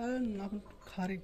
नाखून खारिक